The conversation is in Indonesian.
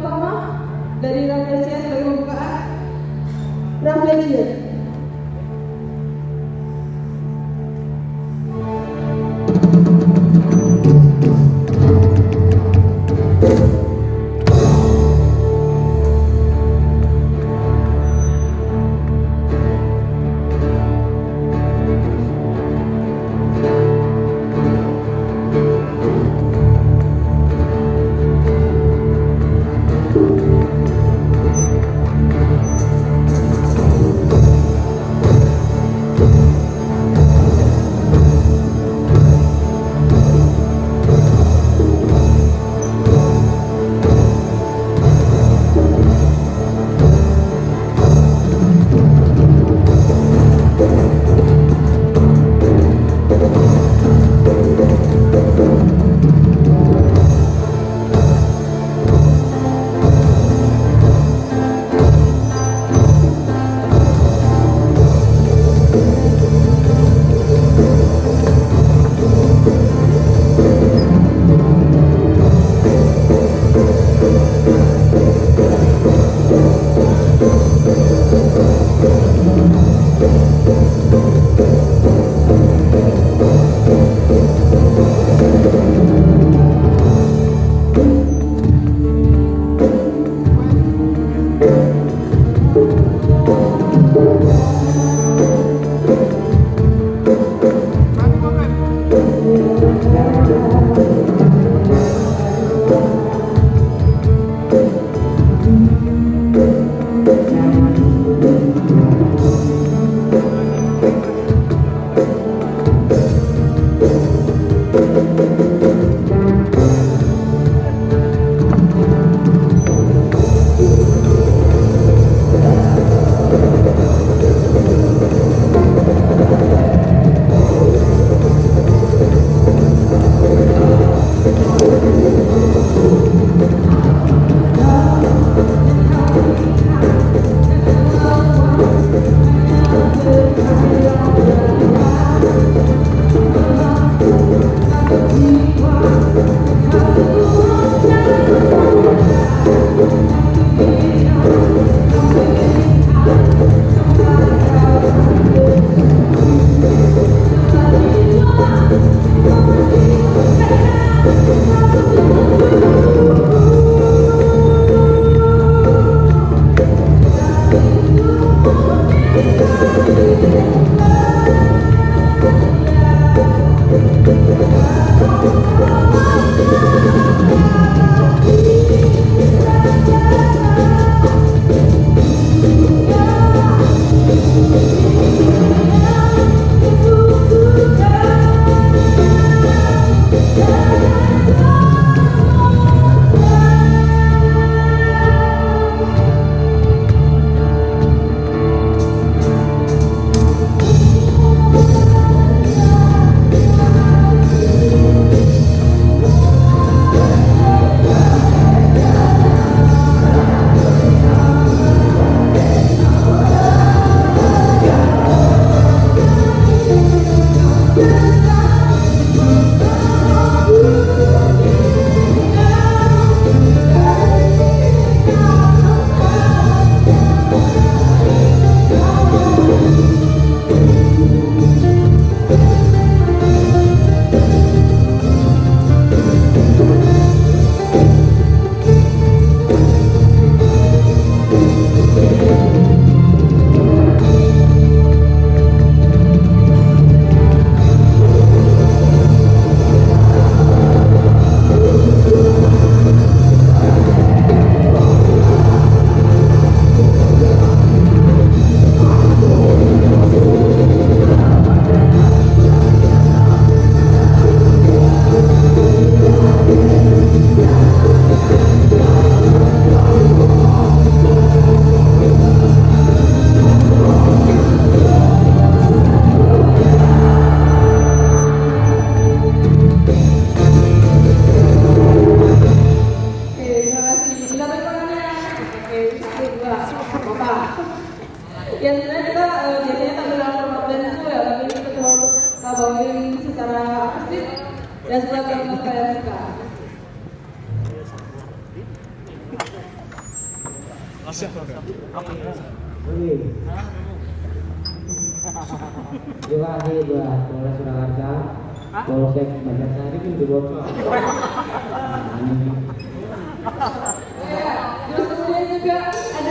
pertama dari Rafflesia sebagai pembukaan, Rafflesia. Sebuah lagu kalian suka. Oke. Terima kasih buat Polres Surakarta, Polsek Banjarsari itu di bawah. Ya, terus kemudian juga ada